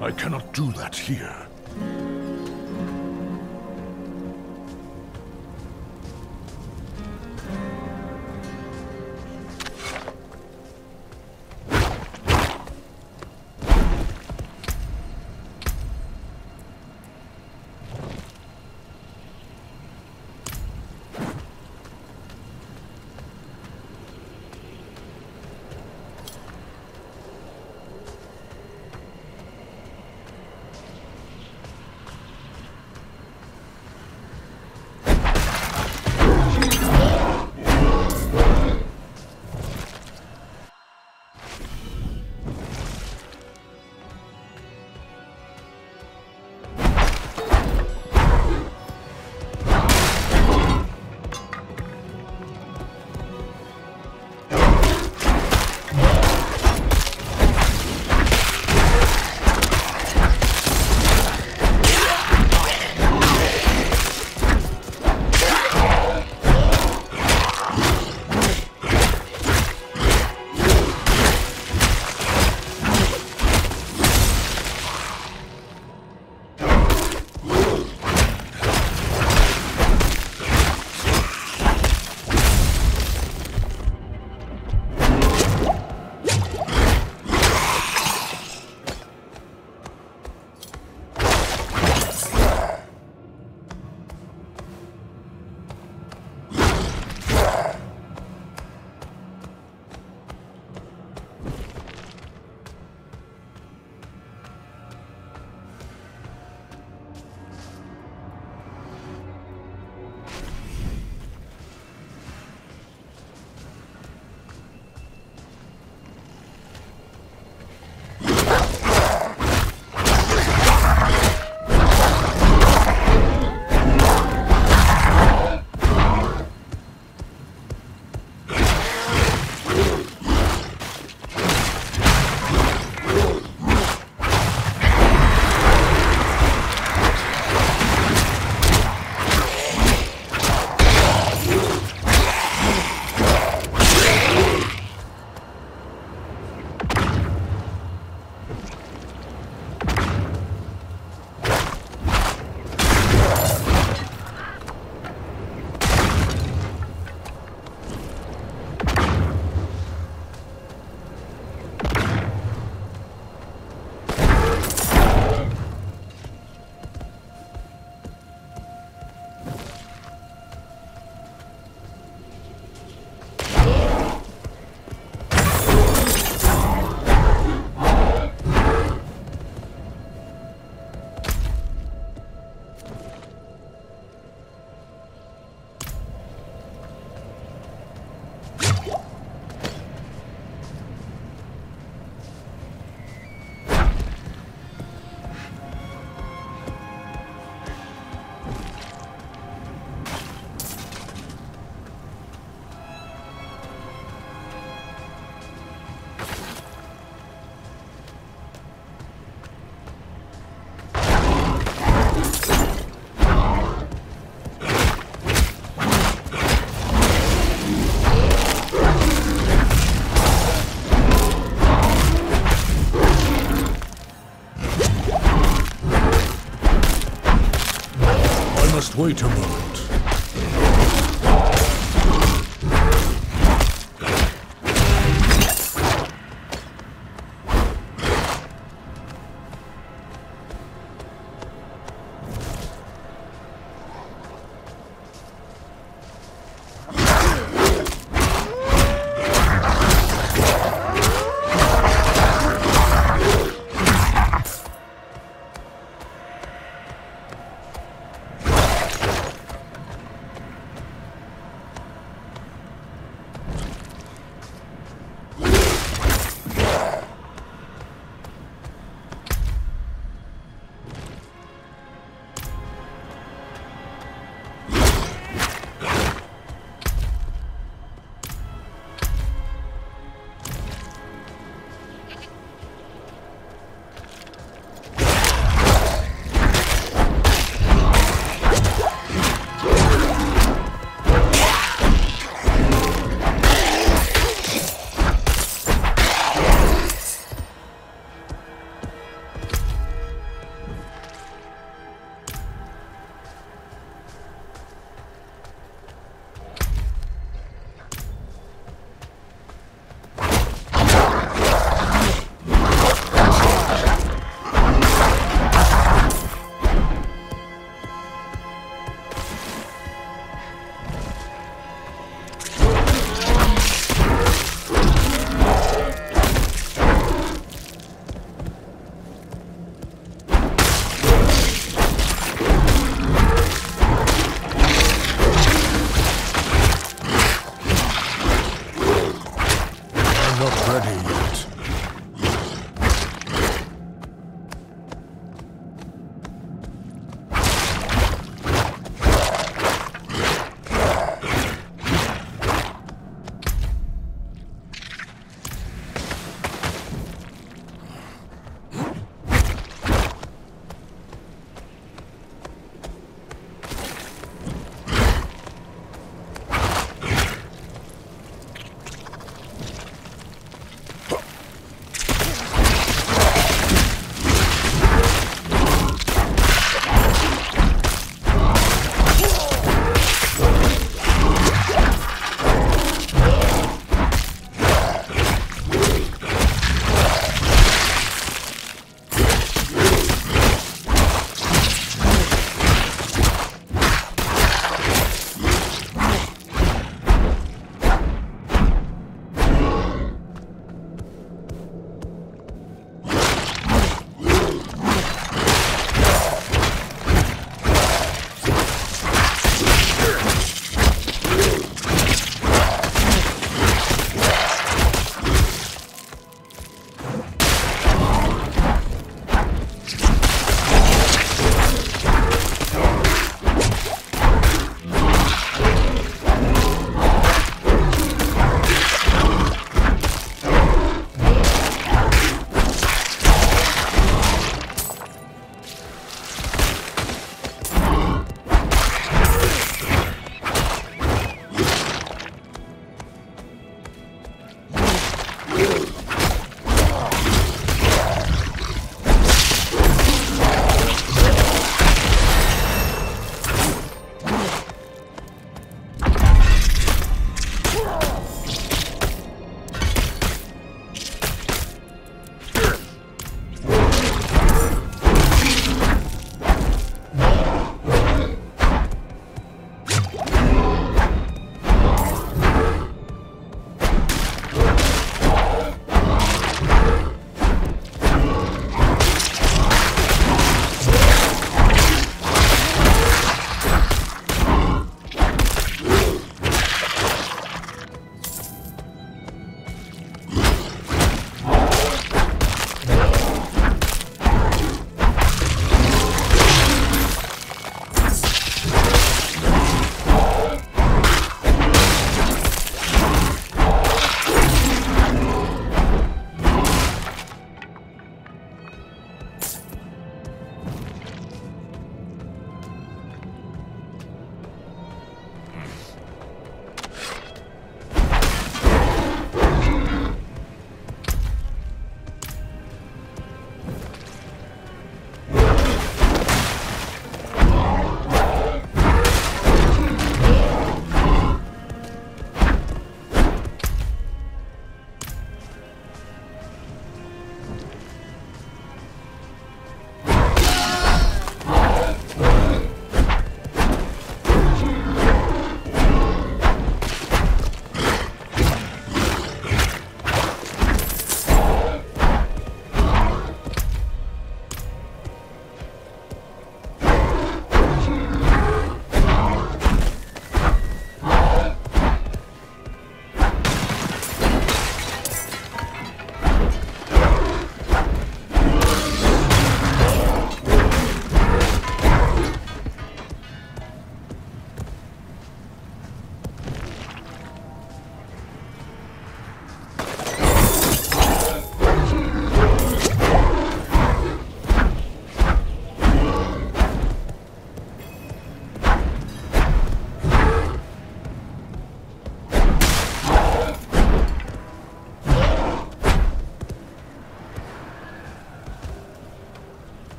I cannot do that here.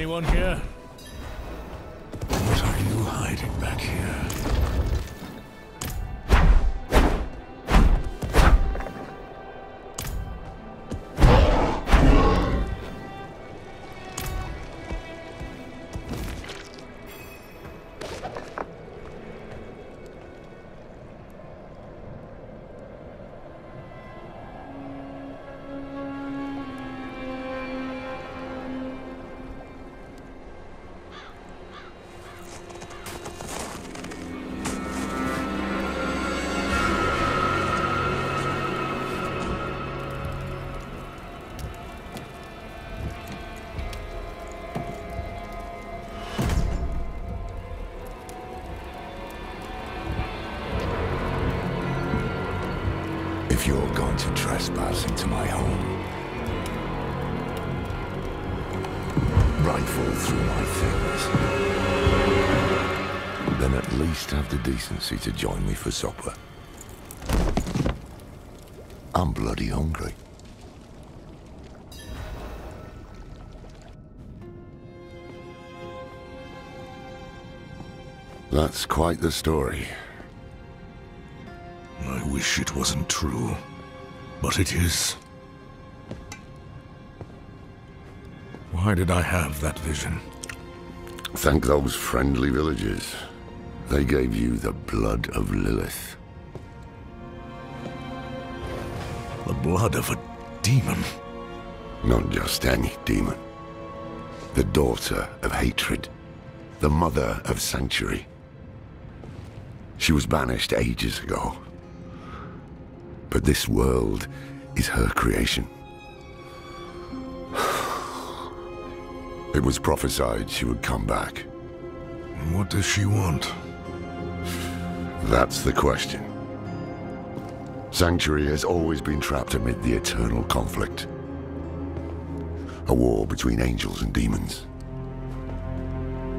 Anyone here? If you're going to trespass into my home, rifle through my things, then at least have the decency to join me for supper. I'm bloody hungry. That's quite the story. Wish it wasn't true, but it is. Why did I have that vision? Thank those friendly villagers. They gave you the blood of Lilith. The blood of a demon. Not just any demon. The daughter of hatred. The mother of sanctuary. She was banished ages ago. But this world is her creation. It was prophesied she would come back. What does she want? That's the question. Sanctuary has always been trapped amid the eternal conflict. A war between angels and demons.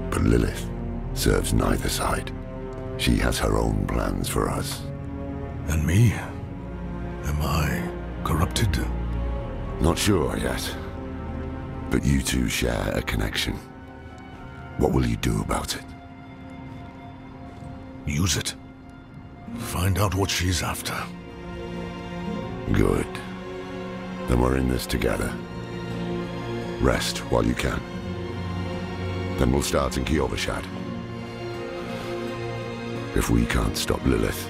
But Lilith serves neither side. She has her own plans for us. And me? Am I corrupted? Not sure yet. But you two share a connection. What will you do about it? Use it. Find out what she's after. Good. Then we're in this together. Rest while you can. Then we'll start in Kyovashad. If we can't stop Lilith,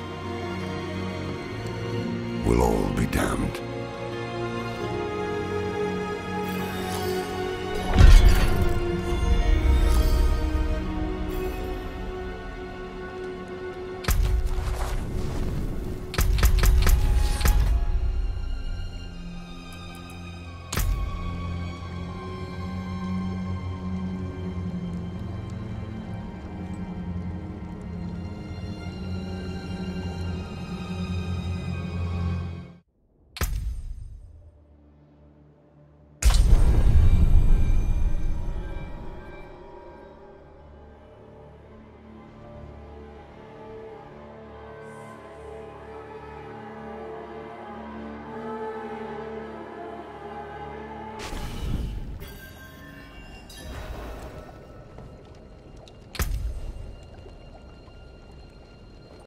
we'll all be damned.